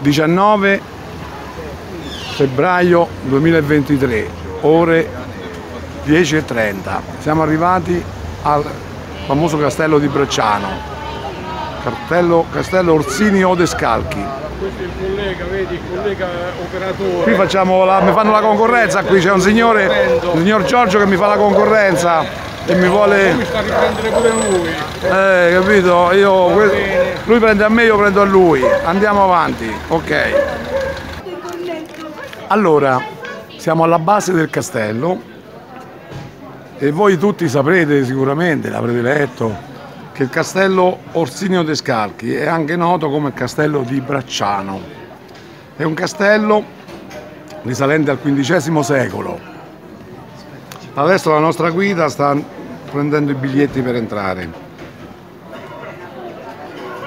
19 febbraio 2023, ore 10.30. Siamo arrivati al famoso castello di Brecciano, castello, castello Orsini Odescalchi. Questo è il collega, vedi, il collega operatore. Qui facciamo la, mi fanno la concorrenza, qui c'è un signore, il signor Giorgio che mi fa la concorrenza e mi vuole... Lui sta riprendere pure lui. Eh, capito? Io, lui prende a me, io prendo a lui. Andiamo avanti, ok. Allora, siamo alla base del castello e voi tutti saprete sicuramente, l'avrete letto, che il castello Orsinio de Scalchi è anche noto come castello di Bracciano. È un castello risalente al XV secolo. Adesso la nostra guida sta prendendo i biglietti per entrare.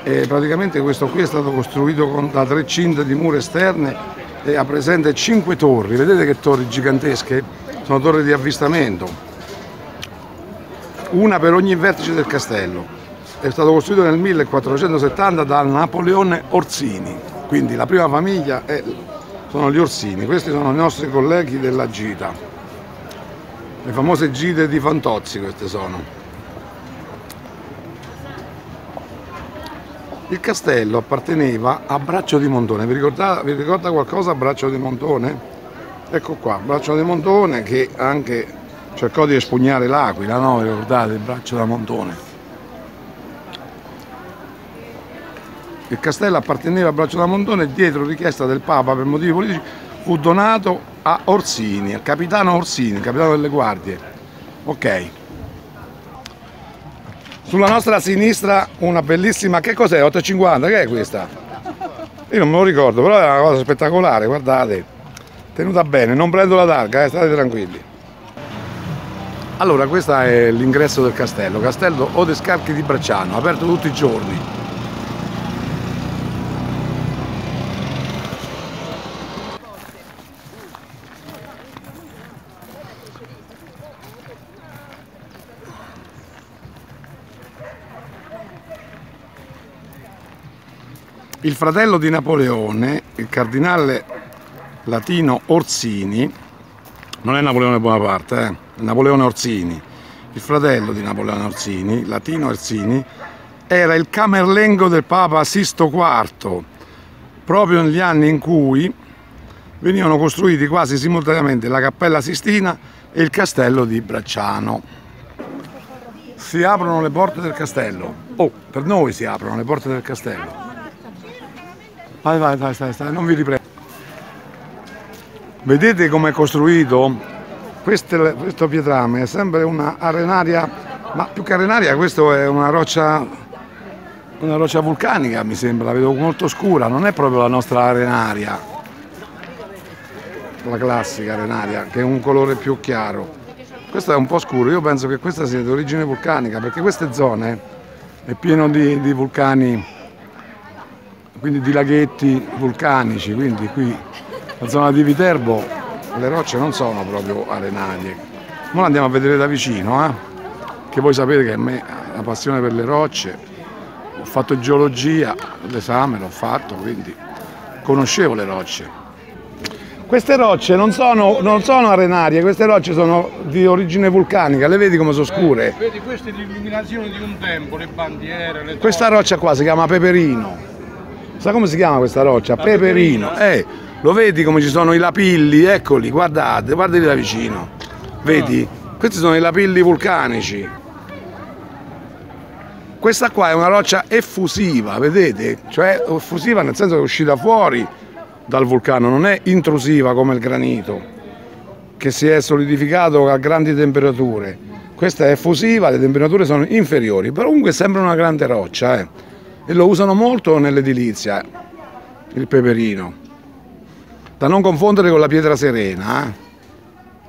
E praticamente questo qui è stato costruito con, da tre cinte di mura esterne e ha presente cinque torri, vedete che torri gigantesche? Sono torri di avvistamento, una per ogni vertice del castello. È stato costruito nel 1470 da Napoleone Orsini, quindi la prima famiglia è, sono gli Orsini, questi sono i nostri colleghi della gita, le famose gite di Fantozzi queste sono. Il castello apparteneva a Braccio di Montone, vi, ricorda, vi ricorda qualcosa Braccio di Montone? Ecco qua, Braccio di Montone che anche cercò di espugnare l'aquila, no? Vi ricordate il Braccio da Montone? Il castello apparteneva a Braccio da Montone e dietro richiesta del Papa per motivi politici fu donato a Orsini, al capitano Orsini, capitano delle guardie. Ok. Sulla nostra sinistra una bellissima, che cos'è? 850, che è questa? Io non me lo ricordo, però è una cosa spettacolare, guardate. Tenuta bene, non prendo la targa, eh, state tranquilli. Allora, questo è l'ingresso del castello, castello Odescarchi di Bracciano, aperto tutti i giorni. Il fratello di Napoleone, il cardinale latino Orsini, non è Napoleone Bonaparte, eh? è Napoleone Orsini, il fratello di Napoleone Orsini, latino Orsini, era il camerlengo del Papa Sisto IV, proprio negli anni in cui venivano costruiti quasi simultaneamente la Cappella Sistina e il castello di Bracciano. Si aprono le porte del castello. Oh, per noi si aprono le porte del castello. Vai, vai, vai, stai, stai, non vi riprendo. Vedete com'è costruito? Questo, questo pietrame è sempre una arenaria, ma più che arenaria questo è una roccia, una roccia vulcanica mi sembra, la vedo molto scura, non è proprio la nostra arenaria, la classica arenaria, che è un colore più chiaro. Questo è un po' scuro, io penso che questa sia di origine vulcanica, perché queste zone è pieno di, di vulcani quindi di laghetti vulcanici, quindi qui la zona di Viterbo le rocce non sono proprio arenarie. Ora andiamo a vedere da vicino, eh? che voi sapete che a me la passione per le rocce, ho fatto geologia, l'esame l'ho fatto, quindi conoscevo le rocce. Queste rocce non sono, non sono, arenarie, queste rocce sono di origine vulcanica, le vedi come sono scure? Eh, vedi, questa è l'illuminazione di un tempo, le bandiere, le Questa roccia qua si chiama peperino. Sa come si chiama questa roccia? Peperino. Eh, lo vedi come ci sono i lapilli? Eccoli, guardate, guardate da vicino. Vedi? Questi sono i lapilli vulcanici. Questa qua è una roccia effusiva, vedete? Cioè effusiva nel senso che è uscita fuori dal vulcano, non è intrusiva come il granito, che si è solidificato a grandi temperature. Questa è effusiva, le temperature sono inferiori, però comunque sembra una grande roccia, eh e lo usano molto nell'edilizia, il peperino. Da non confondere con la pietra serena. Eh.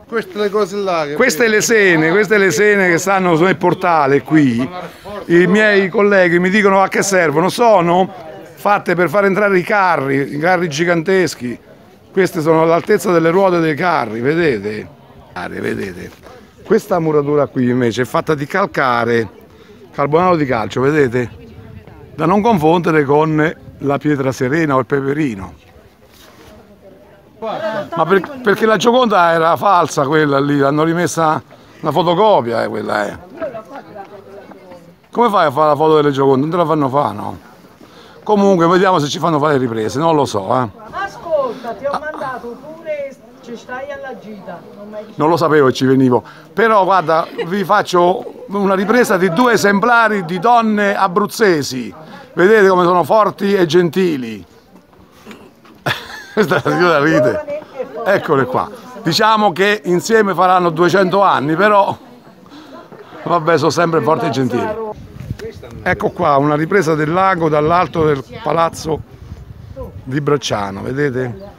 Queste le cose là. Queste lesene, queste lesene che stanno nel portale qui, i miei colleghi mi dicono a che servono. Sono fatte per far entrare i carri, i carri giganteschi. Queste sono all'altezza delle ruote dei carri, vedete? vedete? Questa muratura qui invece è fatta di calcare, carbonato di calcio, vedete? Da non confondere con la pietra serena o il peperino. Ma per- perché la Gioconda era falsa quella lì, l'hanno rimessa una fotocopia eh, quella è. Come fai a fare la foto delle Gioconde? Non te la fanno fare, no? Comunque vediamo se ci fanno fare le riprese, non lo so, eh. Ascolta, ti ho mandato ci stai alla gita. Non. Non lo sapevo che ci venivo. Però guarda, vi faccio una ripresa di due esemplari di donne abruzzesi. Vedete come sono forti e gentili. Questa è la signora ride. Eccole qua. Diciamo che insieme faranno 200 anni, però vabbè, sono sempre forti e gentili. Ecco qua una ripresa del lago dall'alto del palazzo di Bracciano, vedete?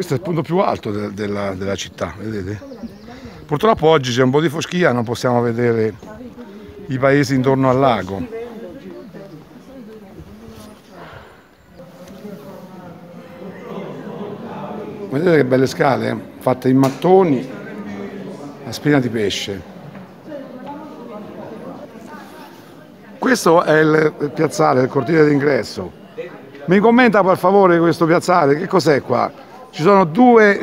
Questo è il punto più alto de- della, della città, vedete? Purtroppo oggi c'è un po' di foschia, non possiamo vedere i paesi intorno al lago. Vedete che belle scale, fatte in mattoni a spina di pesce. Questo è il piazzale, il cortile d'ingresso. Mi commenta per favore questo piazzale, che cos'è qua? Ci sono due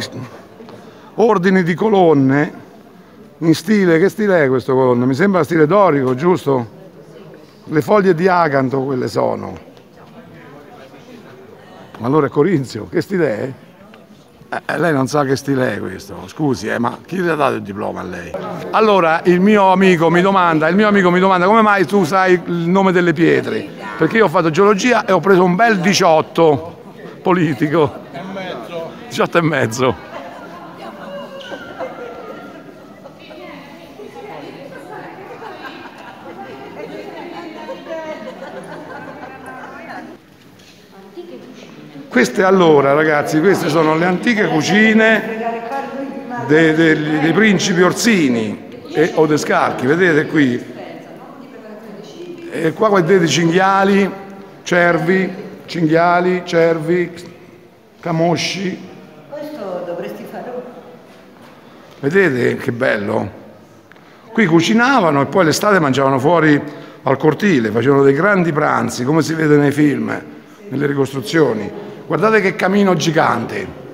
ordini di colonne in stile, che stile è questo colonna? Mi sembra stile dorico, giusto? Le foglie di acanto quelle sono. Ma allora è corinzio, che stile è? Eh, lei non sa che stile è questo, scusi, eh, ma chi le ha dato il diploma a lei? Allora, il mio amico mi domanda, il mio amico mi domanda come mai tu sai il nome delle pietre? Perché io ho fatto geologia e ho preso un bel 18 politico. 18 e mezzo. Queste allora, ragazzi, queste sono le antiche cucine dei, dei- dei principi Orsini e, o dei Scalchi, vedete qui? E qua vedete cinghiali, cervi, cinghiali, cervi, camosci. Questo dovresti fare Vedete che bello? Qui cucinavano e poi l'estate mangiavano fuori al cortile, facevano dei grandi pranzi, come si vede nei film, nelle ricostruzioni. Guardate che camino gigante.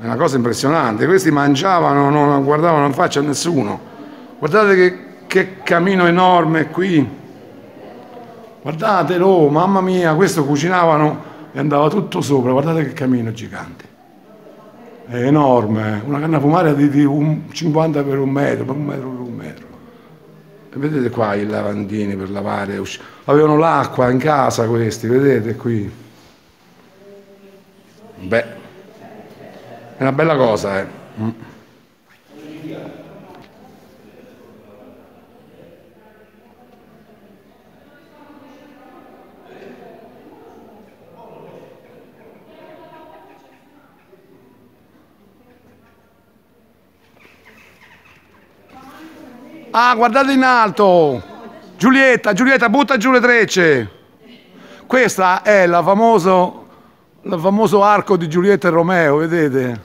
È una cosa impressionante. Questi mangiavano, non guardavano in faccia a nessuno. Guardate che, che camino enorme qui. Guardatelo, mamma mia, questo cucinavano e andava tutto sopra. Guardate che camino gigante. È enorme, una canna fumaria di, di un 50 per un metro, per un metro per un metro. E vedete qua i lavandini per lavare. Avevano l'acqua in casa questi, vedete qui. Beh, è una bella cosa, eh. Mm. Ah, guardate in alto! Giulietta, Giulietta, butta giù le trecce! Questa è la famoso, il famoso arco di Giulietta e Romeo, vedete?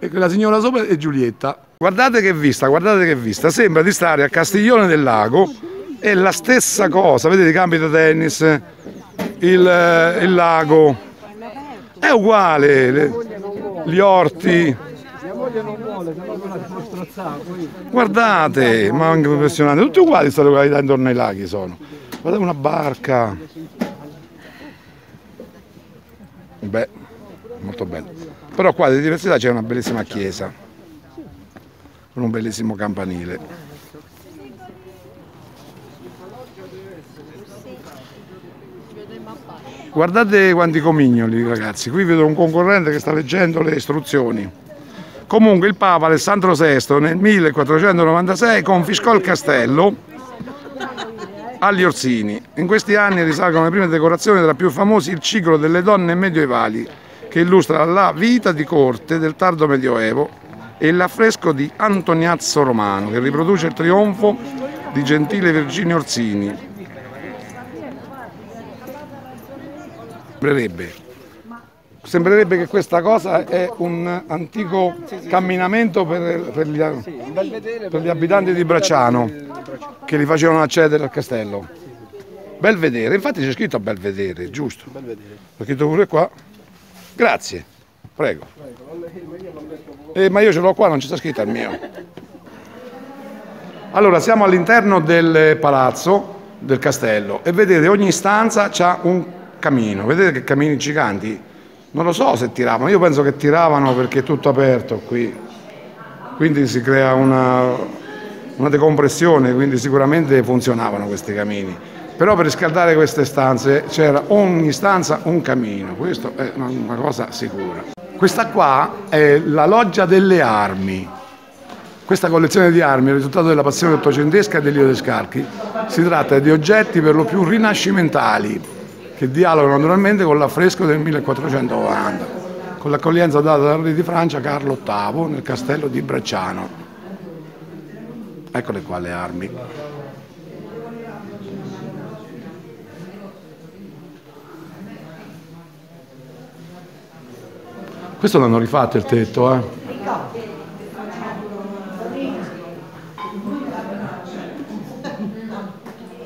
E quella signora sopra è Giulietta. Guardate che vista, guardate che vista. Sembra di stare a Castiglione del Lago. È la stessa cosa, vedete i campi da tennis, il, il lago. È uguale, le- gli orti. Guardate, ma anche impressionante, tutti uguali queste località intorno ai laghi sono. Guardate una barca. Beh, molto bello. Però qua di diversità c'è una bellissima chiesa, con un bellissimo campanile. Guardate quanti comignoli ragazzi, qui vedo un concorrente che sta leggendo le istruzioni. Comunque il Papa Alessandro VI nel 1496 confiscò il castello agli Orsini. In questi anni risalgono le prime decorazioni tra più famosi il ciclo delle donne medievali che illustra la vita di corte del tardo medioevo e l'affresco di Antoniazzo Romano che riproduce il trionfo di Gentile Virginio Orsini. Sembrerebbe sembrerebbe che questa cosa è un antico camminamento per, per gli, per gli abitanti di Bracciano che li facevano accedere al castello. Belvedere, infatti c'è scritto Belvedere, giusto? C'è scritto pure qua. Grazie, prego. Eh, ma io ce l'ho qua, non sta scritto il mio. Allora, siamo all'interno del palazzo, del castello, e vedete ogni stanza ha un camino. Vedete che camini giganti? Non lo so se tiravano, io penso che tiravano perché è tutto aperto qui. Quindi si crea una, una decompressione, quindi sicuramente funzionavano questi camini però per riscaldare queste stanze c'era ogni stanza un camino, questo è una cosa sicura. Questa qua è la loggia delle armi. Questa collezione di armi è il risultato della passione ottocentesca di Elio De Scalchi. Si tratta di oggetti per lo più rinascimentali che dialogano naturalmente con l'affresco del 1490, con l'accoglienza data dal re di Francia Carlo VIII nel castello di Bracciano. Eccole qua le armi. Questo l'hanno rifatto il tetto, eh?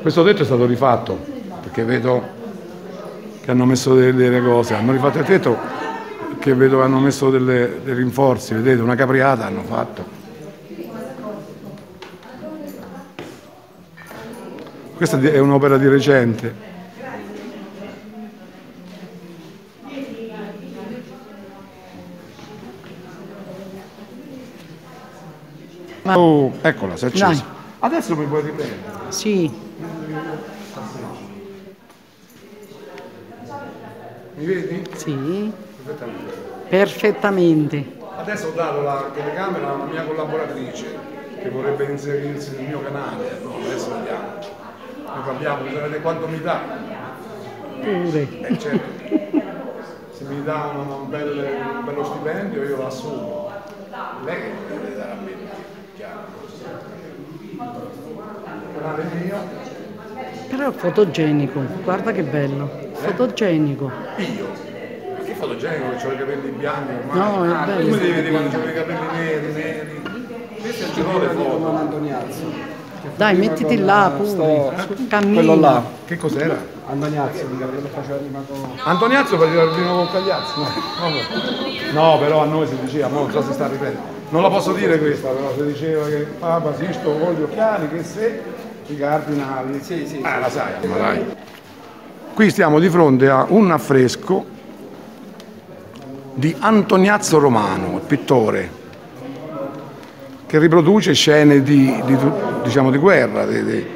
Questo tetto è stato rifatto, perché vedo che hanno messo delle, delle cose, hanno rifatto il tetto che vedo che hanno messo delle, dei rinforzi, vedete, una capriata hanno fatto. Questa è un'opera di recente. Oh, eccola, si è accesa. Adesso mi puoi riprendere. Sì. Mi vedi? Sì. Perfettamente. Perfettamente. Adesso ho dato la telecamera a una mia collaboratrice che vorrebbe inserirsi nel mio canale. No, adesso vediamo. Noi parliamo, vedere quanto mi dà. Pure. Eh, certo. Se mi dà un, un bel- un bello stipendio io lo assumo. Lei che deve dare a me, chiaro. Il canale mio, Però è fotogenico. Guarda che bello. Fotogenico. io. Ma che fotogenico che ho i capelli bianchi ormai? No, è Ah, bello. Come devi vedere quando ho i capelli neri, neri? Queste ce l'ho le foto. Don Antoniazzo. Dai, mettiti là pure. Cammina. Quello là, Che cos'era? Antoniazzo, mica quello faceva prima con... Antoniazzo faceva il vino con Cagliazzo? No, però a noi si diceva, mo non so se sta riprendendo. Non la posso dire questa, però si diceva che Papa Sisto con gli occhiali, che se i cardinali. Sì, sì, Ah, la sai, ma dai. Qui stiamo di fronte a un affresco di Antoniazzo Romano, pittore, che riproduce scene di, di, diciamo, di guerra, di, di-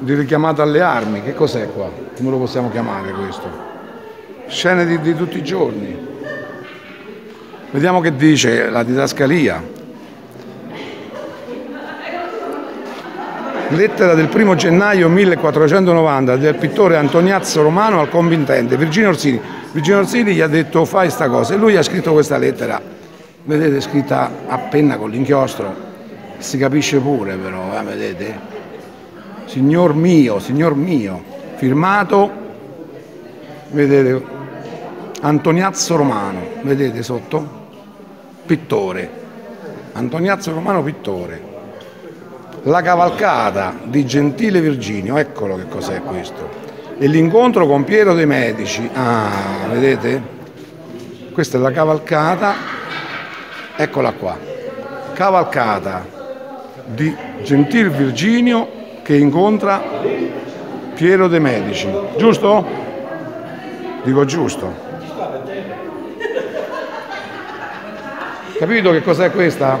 di richiamata alle armi. Che cos'è qua? Come lo possiamo chiamare questo? Scene di tutti i giorni. Vediamo che dice la didascalia. Lettera del 1 gennaio 1490 del pittore Antoniazzo Romano al convintente Virginio Orsini. Virginio Orsini gli ha detto fai sta cosa e lui ha scritto questa lettera. Vedete scritta a penna con l'inchiostro. Si capisce pure però, eh, vedete? Signor mio, signor mio, firmato, vedete, Antoniazzo Romano, vedete sotto? Pittore, Antoniazzo Romano pittore. La cavalcata di Gentile Virginio, eccolo che cos'è questo. E l'incontro con Piero dei Medici, ah, vedete? Questa è la cavalcata, eccola qua, cavalcata di Gentil Virginio che incontra Piero de Medici, giusto? Dico giusto. Capito che cos'è questa?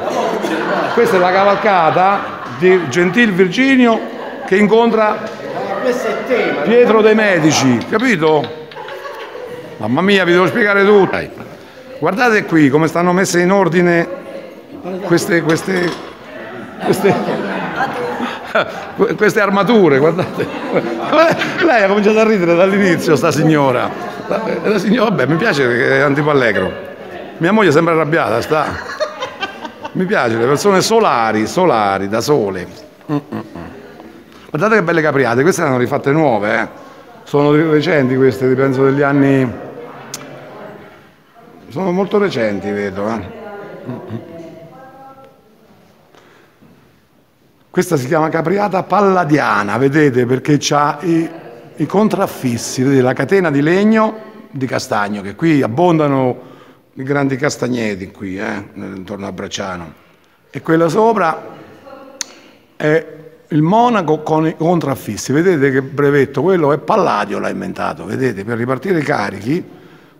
Questa è la cavalcata di Gentil Virginio che incontra Pietro de Medici, capito? Mamma mia, vi devo spiegare tutto. Guardate qui come stanno messe in ordine queste, queste, queste, queste armature, guardate. Lei ha cominciato a ridere dall'inizio, sta signora. La, la signora vabbè, mi piace che è antipallegro. Mia moglie sembra arrabbiata, sta. Mi piace, le persone solari, solari, da sole. Mm, mm, mm. Guardate che belle capriate, queste erano rifatte nuove, eh. Sono recenti queste, penso degli anni sono molto recenti, vedo. Eh. Questa si chiama capriata palladiana, vedete, perché ha i, i contraffissi, vedete, la catena di legno di castagno, che qui abbondano i grandi castagneti qui, eh, intorno a Bracciano. E quella sopra è il monaco con i contraffissi. Vedete che brevetto, quello è Palladio l'ha inventato, vedete, per ripartire i carichi,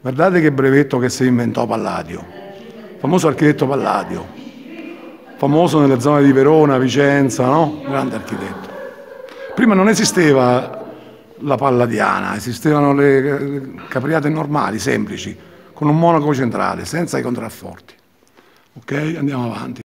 guardate che brevetto che si inventò Palladio, famoso architetto Palladio, famoso nelle zone di Verona, Vicenza, no? Grande architetto. Prima non esisteva la palladiana, esistevano le capriate normali, semplici, con un monaco centrale, senza i contrafforti. Ok? Andiamo avanti.